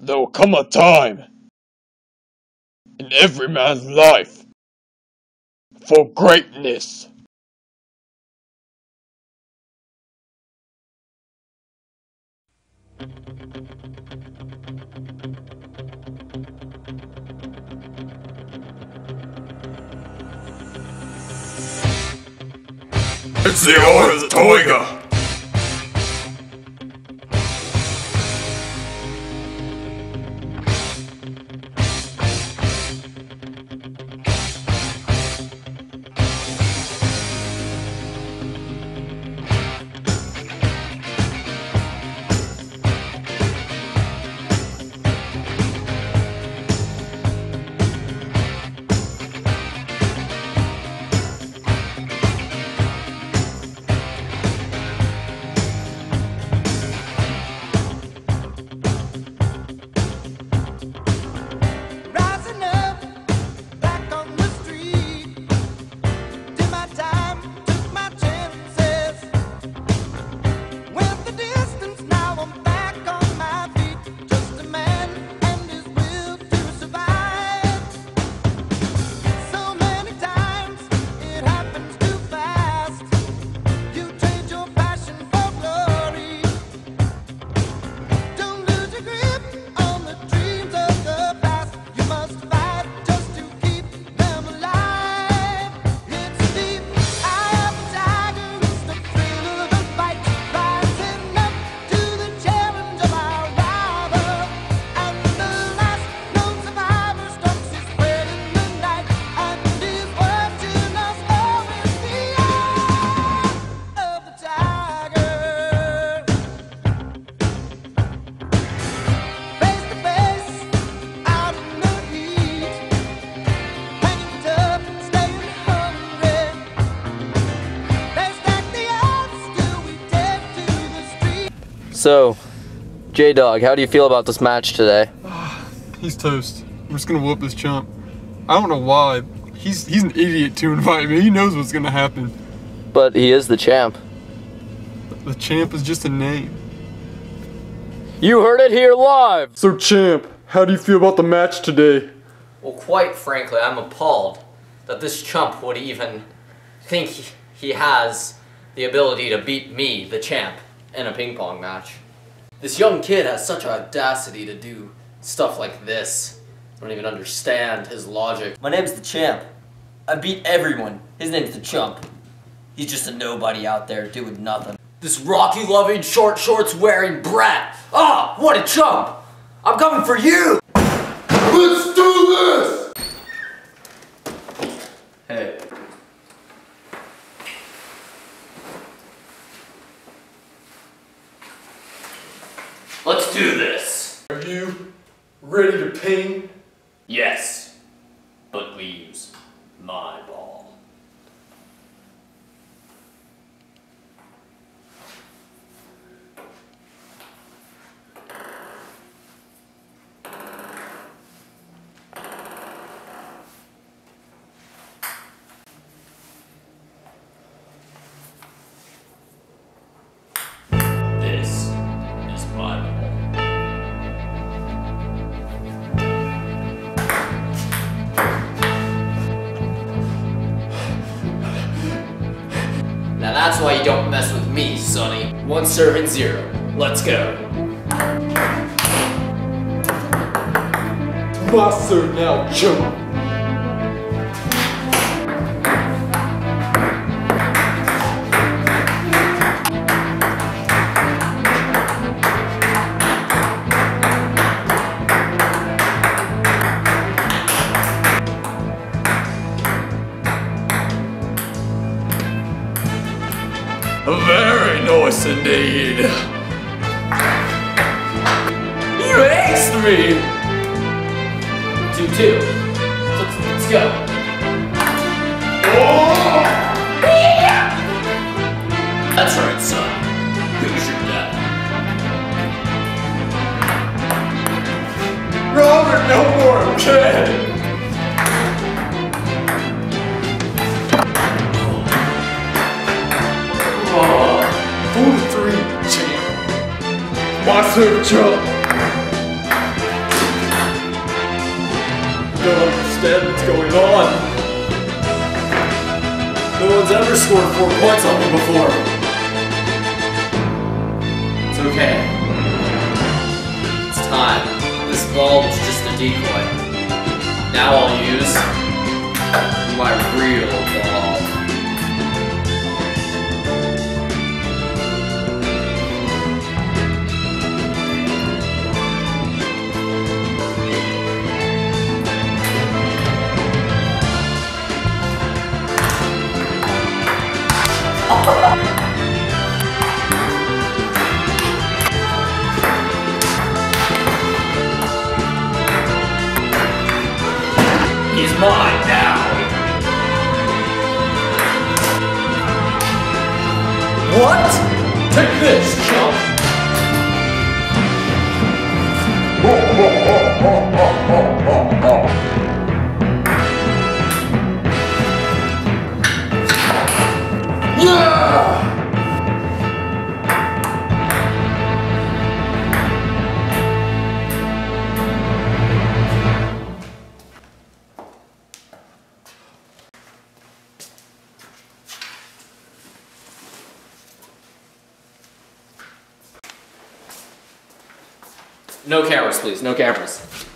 There will come a time in every man's life for greatness. It's the Order of! So, J Dog, how do you feel about this match today? He's toast. I'm just gonna whoop this chump. I don't know why. He's he's an idiot to invite me. He knows what's gonna happen. But he is the champ. The champ is just a name. You heard it here live! So champ, how do you feel about the match today? Well, quite frankly, I'm appalled that this chump would even think he, he has the ability to beat me, the champ, in a ping pong match. This young kid has such audacity to do stuff like this. I don't even understand his logic. My name's the champ. I beat everyone. His name's the chump. He's just a nobody out there doing nothing. This Rocky loving, short shorts wearing brat. Ah, what a chump! I'm coming for you! Let's do this! Let's do this. Are you ready to ping? Yes, that's why you don't mess with me, Sonny. One serving zero. Let's go. My serve now, chump. Indeed. You aced me! 2-2. Let's, let's go. Oh! That's right, son. Who's your dad? Robert, no more? awesome jump. Don't understand what's going on. No one's ever scored four points on me before. It's okay. It's time. This ball is just a decoy. Now I'll use my real ball. He's mine now. What? Take this, chump. No cameras, please. No cameras.